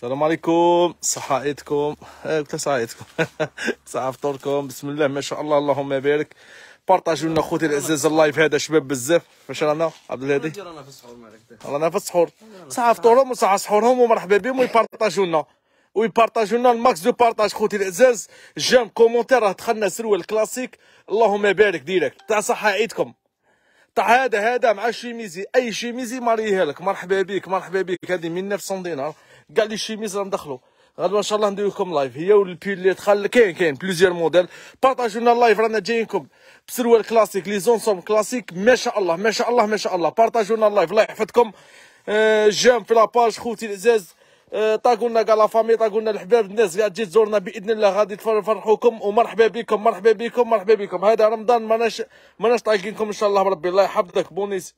السلام عليكم صحائتكم. قلت صحائتكم. صحة فطوركم. بسم الله ما شاء الله اللهم بارك. بارطاجوا لنا خوتي العزاز ال live هذا شباب بزاف. فاش رانا عبد الهادي. رانا في السحور مالك رانا في السحور صحة فطورهم وصحة سحورهم ومرحبا بهم ويبارطاجوا لنا. ويبارطاجوا لنا ال max de partage خوتي العزاز j'aime commentaire راه دخلنا سروال كلاسيك اللهم بارك direct. تاع صحة عيدكم تاع هذا هذا مع chemisier. أي chemisier ماريها لك. مرحبا بك مرحبا بك. هذه من 900 دينار كاع les chemises راه ندخلوا غدوه إن شاء الله ندير لكم live هي والبيل اللي دخل كاين كاين plusieurs modèles بارطاجوا لنا ال live رانا جايينكم بسروال classique les ensembles classiques ما شاء الله ما شاء الله ما شاء الله. بارطاجوا لنا ال live الله يحفظكم. آه، j'aime في la page خوتي العزاز. آه، طاقوا لنا كاع la famille طاقوا لنا الحباب. الناس اللي تجي تزورنا بإذن الله. غادي تفرحوكم ومرحبا بكم مرحبا بكم مرحبا بكم. هذا رمضان ماناش ماناش طايقينكم إن شاء الله بربي الله يحفظك بونيس.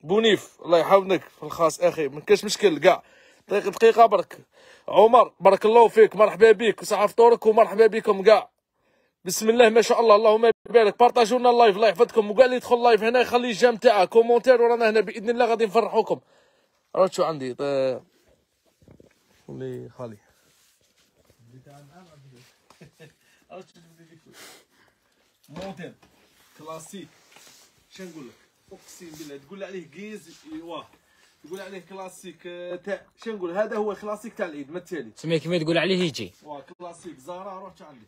بونيف الله يحفظك. في الخاص أخي ما كاش مشكل. كاع دقيقة دقيقة برك. عمر بارك الله فيك مرحبا بك. وصحة فطورك ومرحبا بكم كاع بسم الله ما شاء الله اللهم بارك. بارطاجوا لنا ال live الله يحفظكم وكاع اللي يدخل live هنا يخلي ال j'aime تاعه commentaire ورانا هنا بإذن الله غادي نفرحوكم. راه شو عندي؟ ولي خالي modèle classique. شنو نقول لك؟ أقسم بالله تقول عليه جيز واه تقول عليه كلاسيك آه، تاع شنو نقول؟ هذا هو كلاسيك تاع العيد ما التالي. سميه كيما تقول عليه يجي. واه classique Zara روح عندي.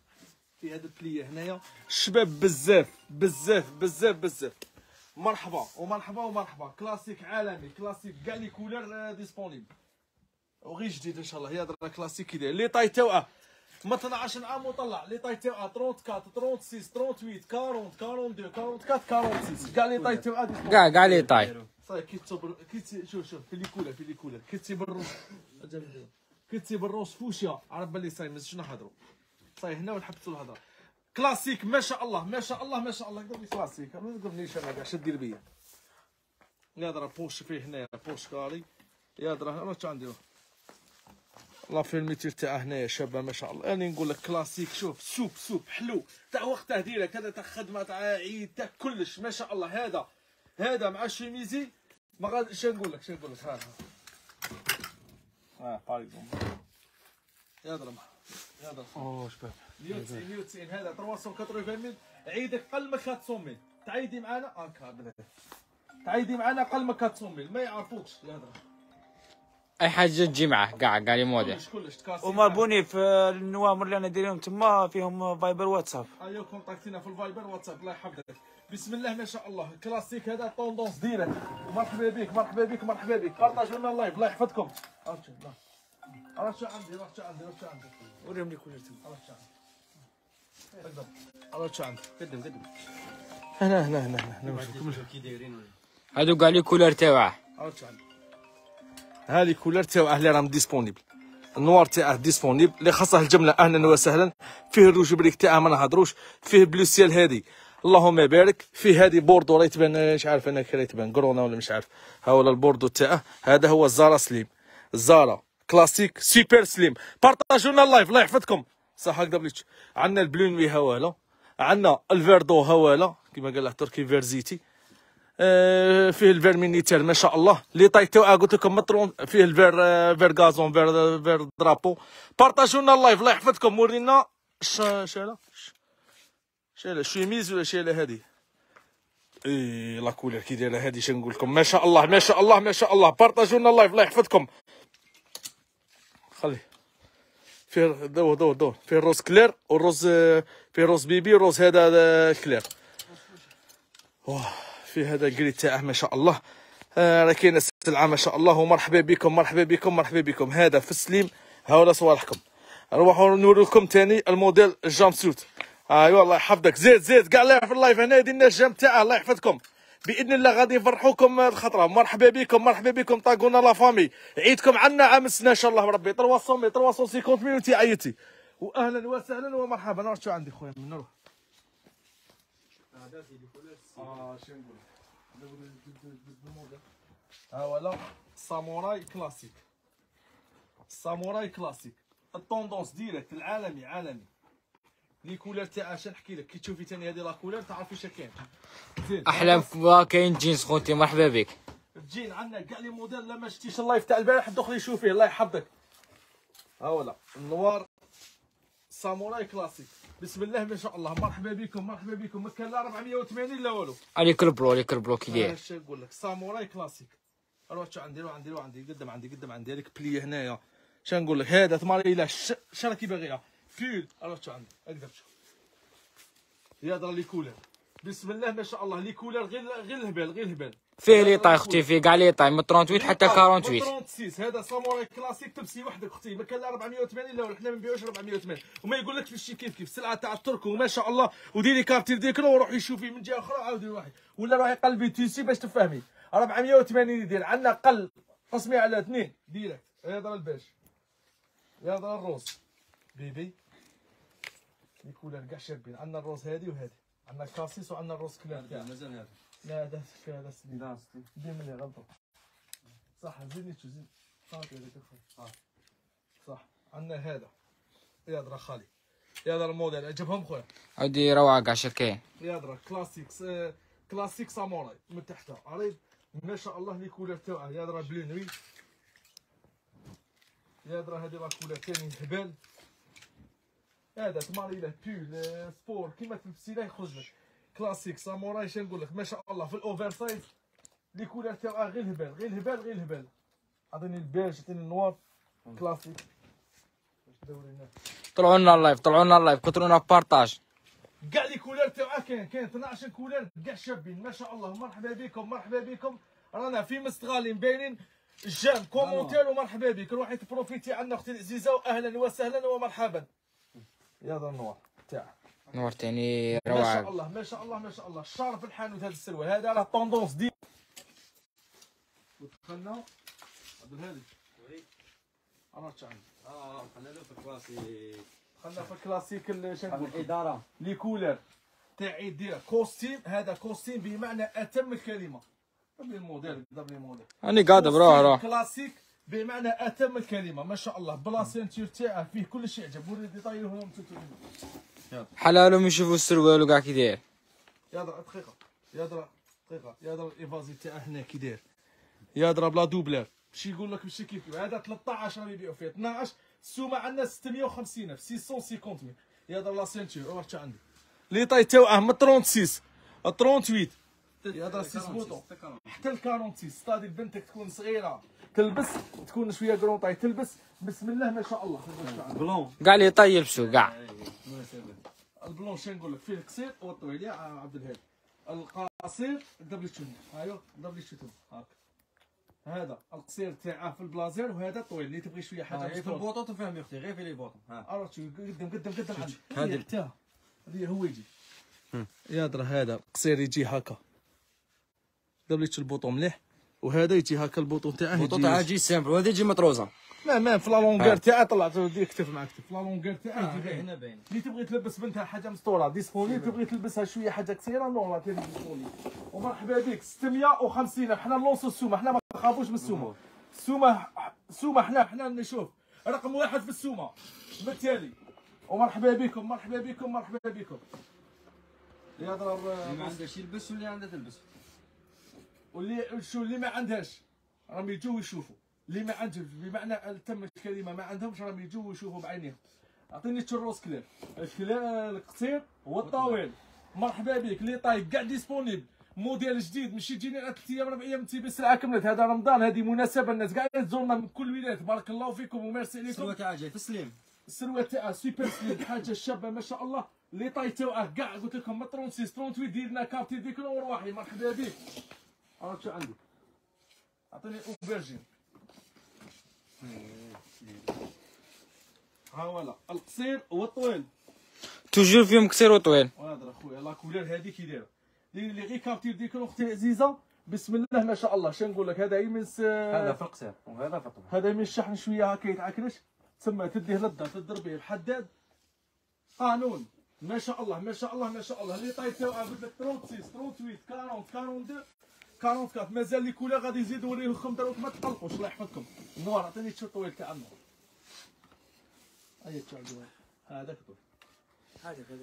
في هذا البليه هنايا. الشباب بزاف بزاف بزاف بزاف. مرحبا ومرحبا ومرحبا. كلاسيك عالمي كلاسيك كاع les couleurs disponibles وغير جديد إن شاء الله. هي هذا كلاسيك كي داير. les tailles تاوعه ما 12 عام وطلع. لي طاي تاوعه 34 36 38 40 42 44 46 كاع لي طاي تاوعه. كاع كاع لي طاي. صاي كي تصبر كي تي- شوف شوف في ليكولا في ليكولا كي تسيب الروس كي تسيب الروس فوشيا عرف باللي صاي مازال نهضروا صاي هنا ونحبسوا الهضره كلاسيك ما شاء الله ما شاء الله ما شاء الله قبل كلاسيك ما تقولنيش أنا كاع شد دير بيا يا درا بوش فيه هنا بوش كاري يا درا راه شو عندي لا فيلميتير تاع هنايا شابه ما شاء الله أنا نقول لك كلاسيك شوف سوب سوب حلو تاع وقته ديرك هذا تاع خدمه تاع عيد تاع كلش ما شاء الله هذا هذا مع الشيميزي ما غاد شنو نقول لك؟ شنو نقول لك؟ ها ها باغ يا درا يا درا أوه شباب. 190 190 هذا 380 عيدك قل ما 400 تعيدي معانا هكا بلا تعيدي معانا قل ما 400 ما يعرفوكش. يا درا أي حاجة تجي معاه كاع كاع les modèles. وما بوني في النوامر اللي أنا دايرهم تما فيهم Viber WhatsApp ايوا كونتاكتينا في ال Viber. WhatsApp. الله يحفظك. بسم الله ما شاء الله كلاسيك هذا tendance direct مرحبا بك مرحبا بك مرحبا بك بارطاجوا لنا ال live الله يحفظكم عرفت شو لا عرفت شو عندي عرفت شو عندي عرفت شو عندي وريهم لي كل تما عرفت شو عندي شو عندي قدم قدم هنا هنا هنا هنا نمشي كي دايرين هادو كاع les couleurs تاوعه عرفت شو عندي هذه couleurs تاعه اللي راهم disponibles ال noir تاعه disponible اللي خاصه الجمله أهلا وسهلا فيه ال rouge brique تاعه ما نهضروش فيه bleu ciel هادي اللهم بارك فيه هادي بوردو راه يتبان مش عارف أنا كي راه يتبان grenat ولا مش عارف. ها ولا البوردو تاعه هذا هو ال Zara slim. ال Zara classique super slim. بارطاجوا لنا اللايف الله يحفظكم. صح هكذا بليتش عندنا البلونوي هواله عندنا الفيردو هواله كما قال تركي فيرزيتي. آه، فيه الفير مينيتير ما شاء الله. لي طاي تاعها قلت لكم مطرون فيه الفير آه، فير غازون فير فير درابو. بارطاجوا لنا اللايف الله يحفظكم. ورينا ش- شاله ش- شاله شيميز ولا شاله هذه اي لا كولر كي دايره هذه شنو نقول لكم؟ ما شاء الله ما شاء الله ما شاء الله. بارطاجوا لنا اللايف الله يحفظكم. خلي. فيه دور دور دور. فيه rose clair وال rose آه، فيه rose bébé و rose هذا آه، clair. واه في هذا الجري تاعه ما شاء الله. آه راه كاينة السلعة ما شاء الله. ومرحبا بكم مرحبا بكم مرحبا بكم. هذا في ال slim هاولا صوالحكم. نروحوا نوري لكم ثاني ال modèle ال j'aime سوت ايوا الله يحفظك. زيد زيد كاع الله في ال live هنا دينا ال j'aime تاعه الله يحفظكم. بإذن الله غادي نفرحوكم الخطرة. مرحبا بكم مرحبا بكم طاقونا la famille. عيدكم عنا عام السنة إن شاء الله ربي. 300 350 مليون عيطي واهلا وسهلا ومرحبا. نروح شو عندي خويا نروح. آه شنو نقول؟ ها ولا samouraï classique. samouraï classique. ال tendance direct العالمي عالمي. les couleurs تاعها شنو نحكي لك كي تشوفي ثاني هذه la couleur تعرفي واش كاين. فوا كاين جينز خوتي مرحبا بك. تجين عندنا كاع les modèles لا ما شفتيش ال live تاع البارح دخلي شوفيه الله يحفظك. ها ولا ال noir samouraï classique. بسم الله ما شاء الله مرحبا بكم مرحبا بكم. ما كان لا 480 لا والو. عليك البرو عليك البرو كي داير. اش نقول لك؟ samouraï classique. روح شو عندي روح عندي روح عندي قدم عندي قدم عندي هذيك بلي هنايا. شو نقول لك؟ هذا ثمانية إلى ش شو راكي باغيها كول روح شو عندي؟ أقدر شوف يا درا les couleurs. بسم الله ما شاء الله les couleurs غير غير الهبال غير الهبال. فيه les tailles أختي فيه كاع les tailles من 38 حتى 48 36 هذا ساموراي كلاسيك تبسي وحدك أختي. ما كان لا 480 لا حنا ما نبيعوش 480 وما يقول لك فيشي كيف كيف. السلعه تاع الترك وما شاء الله. وديري capture d'écran وروحي شوفي من جهة أخرى. عاودي روحي. ولا روحي قلبي تيسي باش تفهمي. 480 يدير. عندنا قل. قسمي على اثنين. directe. هذا الباش هذا ال rose بيبي. يكون كاع شابين عندنا الروز هذه وهذه عندنا كاسيس وعندنا الروز كلار تاعنا مازال هذا. لا هذا في هذا سنين. لا دي مني غلطة. صح زيدني شو زيد. صافي هذيك الخير صح. عندنا هذا. يا درا خالي. يا درا الموديل. عجبهم خويا؟ عودي روعة كاع شركاين يا درا كلاسيك س- كلاسيك ساموراي من تحت عريض؟ ما شاء الله لي كولر تاعها يا درا بلو نوي. يا درا هذه la couleur ثاني هبال. هذا تماري له بول sport كيما تلبسي له يخرج لك كلاسيك ساموراي شنو نقول لك ما شاء الله في ال oversize les couleurs تاعها غير الهبال غير الهبال غير الهبال عطيني البيج عطيني ال noir classique طلعوا لنا ال live طلعوا لنا ال live كثرونا partage كاع les couleurs تاعها كاين كاين 12 couleurs كاع شابين ما شاء الله مرحبا بكم مرحبا بكم رانا في مستغالين باينين الجام كومونتير ومرحبا بك روحي تبروفيتي عنا أختي العزيزه واهلا وسهلا ومرحبا يا ذا النوار. تاع. نورتيني ما شاء روعة. الله ما شاء الله ما شاء الله. الشهر في الحانوت هذا السروال. هذا راه طوندونس دي. ودخلنا. عبد الهادي. أنا عندي آه خلينا له في الكلاسي. دخلنا في الكلاسيك؟ الإدارة. لي كولر. تاعي دير كوستيم. هذا كوستيم بمعنى أتم الكلمة. لي الموديل لي الموديل. راني قاعد بروح روح. كلاسيك. بمعنى أتم الكلمة. ما شاء الله. بلا سنتير تاعه فيه كل شيء عجب. ولي ديتاي هنا حلالهم يشوفوا السروال وكاع كي داير يا درا دقيقه يا درا دقيقة. يا درا الايفازي تاعه هنا كي داير يا درا بلا دوبلر ماشي يقول لك ماشي كيف. هذا 13 راه يبيعوا فيه. 12 السومه عندنا 650 في 650 يا درا لا سنتير روح تا عندي. لي طاي تاعه من 36 38 يا درا 6 بوطون حتى ال 46 ستادي بنتك تكون صغيرة. تلبس تكون شوية كرون طاي تلبس. بسم الله ما شاء الله. بلون كاع لي طاي يلبسوا كاع البلون شنو نقول لك؟ فيه القصير والطويل. يا عبد الهادي. القصير دبل شنو؟ أيوه دبل شتو هاك. هذا القصير تاعه في البلازير وهذا الطويل اللي تبغي شوية حاجة في مستورة. البوطون تفهم يا أختي. غير في لي بوطون ها. عرفت شو قدم قدم قدم. هذه- هو يجي. يا درا هذا القصير يجي هكا. دبليتش ال bouton مليح. وهذا يجي هكا ال bouton تاعه ال bouton يجي- تاعها تجي simple وهذه تجي مطروزة. لا ما في la longueur تاعها طلعت كتف مع كتف la longueur تاعها يجي باين. هنا باين. اللي تبغي تلبس بنتها حاجة مستورة disponible. تبغي تلبسها شوية حاجة قصيرة normal تبغي disponible. ومرحبا بك. 650 حنا نلونسو السومة. حنا ما نخافوش من السومة. السومة السومة حنا حنا نشوف. رقم واحد في السومة. بالتالي. ومرحبا بكم مرحبا بكم مرحبا بكم. يا اللي ما عندهاش يلبس واللي عندها تلبس. واللي شو اللي ما عندهاش راهم يجوا يشوفوا. اللي ما عندهم بمعنى تم الكلمة ما عندهمش راهم يجوا يشوفوا بعينيهم. أعطيني التشروس كلير الكلير القصير والطويل مرحبا بك اللي طايق كاع ديسبونيبل موديل جديد ماشي تجيني على ثلاث أيام أربع أيام تجيب السلعه كملت. هذا رمضان هذه مناسبة الناس كاع تزورنا من كل ولايات بارك الله فيكم وميرسي عليكم. السلوى تاعها جاي تسليم السروال تاعها super slim. حاجة شابة ما شاء الله. les tailles تاعها كاع قلت لكم من 36 38 ديرنا capture d'écran ورواحي مرحبا بك. عرفت شو عندي اعطيني aubergine ها ولا القصير والطويل toujours فيهم قصير وطويل وهذا اخويا la couleur هذه كي دايره اللي اللي غير capture d'écran أختي العزيزه بسم الله ما شاء الله شنو نقول لك هذا يمس هذا في القصير وهذا في الطويل هذا من الشحن شوية هكا يتعكرش تسمى تديه للدار تضربيه بحداد قانون ما شاء الله ما شاء الله ما شاء الله اللي طايت تاعها قلت لك 36 38 40 42 44 مازال لي كولا غادي يزيدوا نوريهم دروك ما تقلقوش الله يحفظكم. النوار عطيني التيشيرت طويل تاع النوار هيا تشعل دوار هذاك طويل.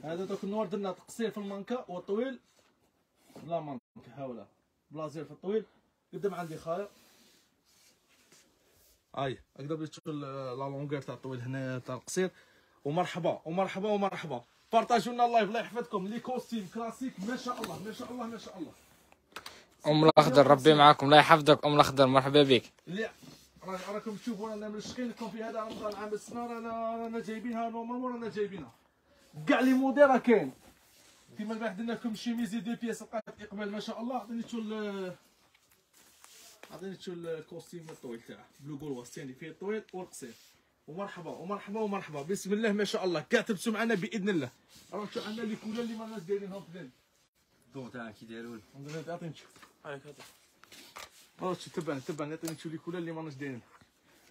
هذا دوك النوار درنا قصير في المانكا والطويل لا مانكا ها ولا. بلازير في الطويل. قدام عندي خاير. هاي هكذا بغيت تشوف la longueur تاع الطويل هنا تاع القصير. ومرحبا ومرحبا ومرحبا. بارطاجوا لنا ال live الله يحفظكم. les costumes classiques ما شاء الله ما شاء الله ما شاء الله. أم الأخضر ربي معاكم. الله يحفظك. أم الأخضر مرحبا بك. را- راكم تشوفوا رانا ملصقين لكم في هذا رمضان. عام السنة رانا رانا جايبينها normalement رانا جايبينها. كاع les modèles راه كاين. كيما البارح درنا لكم chemisier deux pièces لقيت اقبال ما شاء الله. عطيني تشو ال عطيني تشو الكوستيم الطويل تاعه. بلو جولواس ثاني فيه الطويل والقصير ومرحبا ومرحبا ومرحبا. بسم الله ما شاء الله. كاع تلبسوا معنا بإذن الله. راه شو عندنا لي كولر اللي ما الناس دايرينهم في الدين الضوء تاعك كي دايرون الحمد لله عطيني هاك هذا. شو تبان تبان يعطيني تشوف لي كولر اللي ما دايرين؟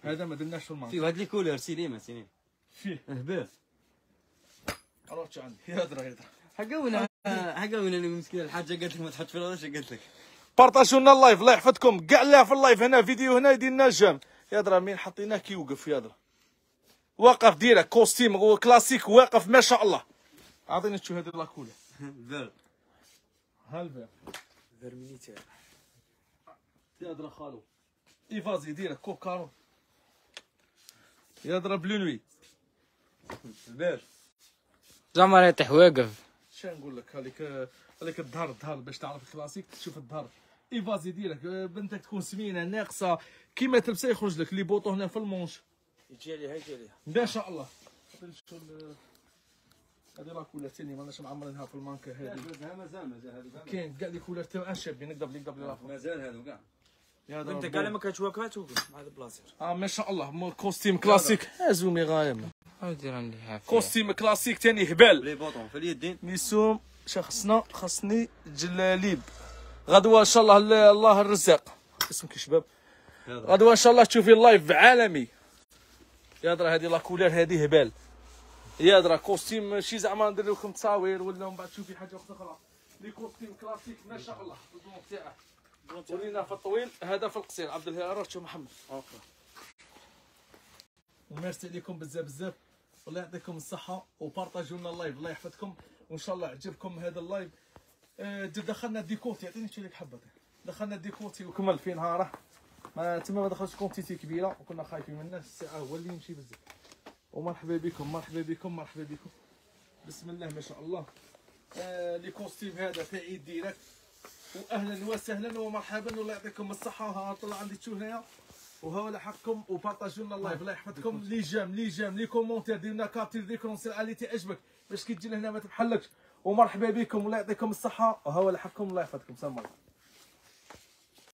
هذا ما درناش في الماركت فيه هاد لي كولور سينما سينما فيه هبال راه شو عندي. يهدر يهدر حقا وين حقا وين اللي مسكين الحاجة قالت لك ما تحط في الرش قالت لك. بارطاجوا لنا اللايف الله يحفظكم. كاع اللي في اللايف هنا فيديو هنا يدير لنا جام يا درا مين حطيناه كي يوقف يا درا. واقف ديرك كوستيم وكلاسيك واقف ما شاء الله. أعطيني تشوف هذه لاكولا هبال هالبير فيرمينيتير يا درا خالو ايفازي ديرك كوب كارون يا درا بلو نوي هبال زعما راه يطيح واقف شا نقول لك هذيك هذيك الظهر الظهر باش تعرف الكلاسيك تشوف الظهر ايفازي ديرك بنتك تكون سمينه ناقصه كيما تلبسها يخرج لك لي بوطو هنا في المونش يجي عليها يجي عليها ما شاء الله هذه لا كولر ثاني ماناش معمرينها في المانكا هذه. مازال مازال هذا كاين كاع لي كولر تاع شابين نقدر لي نقدر لي مازال هذا كاع يا أنت كاع لما كتواكبها توقف مع هذا البلاصير. آه ما شاء الله مو كوستيم كلاسيك زومي غايم. كوستيم كلاسيك ثاني هبال. لي بوطون في اليدين ميسوم شخصنا خصني جلاليب. غدوة إن شاء الله ال- الله الرزاق. اسمك يا شباب؟ غدوة إن شاء الله تشوفي اللايف عالمي. يا درا هذه لا كولر هذه هبال. يا درا كوستيم ماشي زعما ندير لكم تصاوير ولا من بعد تشوفي حاجة أخرى. لي كوستيم كلاسيك ما شاء الله. الدون تاعه. ورينا في الطويل. هذا في القصير. عبد الهادي راه محمد. وميرسي عليكم بزاف بزاف. والله يعطيكم الصحة وبارطاجوا لنا اللايف. الله يحفظكم. وإن شاء الله عجبكم هذا اللايف. آه، دخلنا ديكوتي يعطيني شي لك حبة دخلنا ديكوتي وكمل في نهاره ما تما ما دخلش كونتيتي كبيرة. وكنا خايفين منه. الساعة هو اللي يمشي بزاف. ومرحبا بكم مرحبا بكم مرحبا بكم. بسم الله ما شاء الله. آه لي كوستيم هذا في عيد ديريكت. واهلا وسهلا ومرحبا والله يعطيكم الصحة. ها طلع عندي تشوف هنايا؟ وهو لحقكم وبارطاجوا لنا اللايف الله يحفظكم لي جام لي جام لي كومونتير دير لنا كابتير ديكرون سير الي تعجبك باش كي تجي لهنا ما تبحلكش. ومرحبا بكم والله يعطيكم الصحة. وهو لحقكم الله يحفظكم. سلام عليكم.